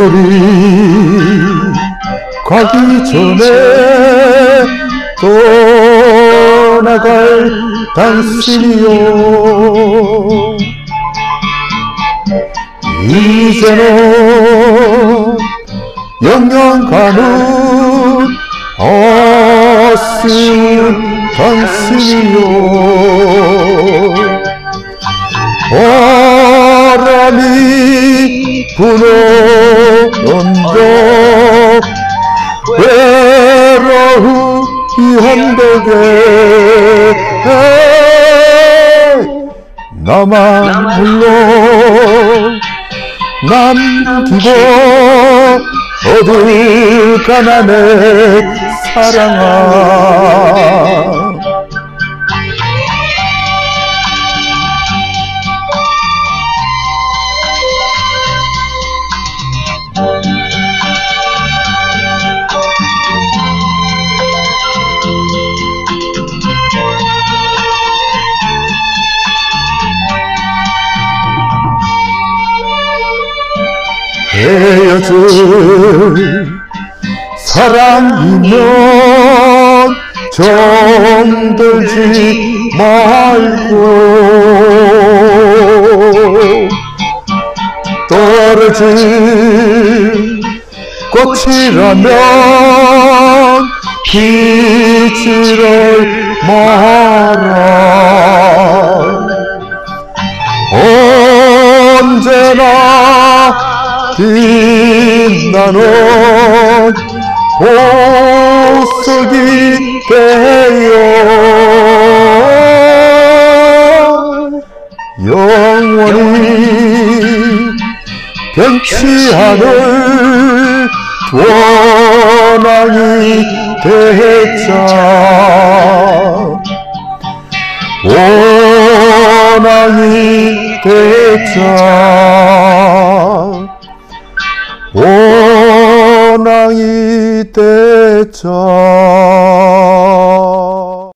오늘이 가기 전에 떠나갈 당신이요. 이제는 영영 가는 아쉬운 당신이요. 바람이 부 는적 외로운 이 언덕에. 나만 홀로 남기고 가나 내 사랑아 헤어질 사랑이면 정들지 말고 떨어진 꽃이라면 피지를 마라 언제나 빛나는 보석이 되어 영원히 변치 않을 원앙이 되자. 원앙이 되자 원앙이 되자